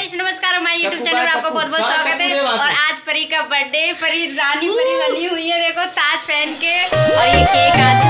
Guys नमस्कार हमारे YouTube channel पर आपका बहुत बहुत स्वागत है। और आज परी का बर्थडे परी रानी परी बनी हुई है देखो ताज पहन के और ये केक आज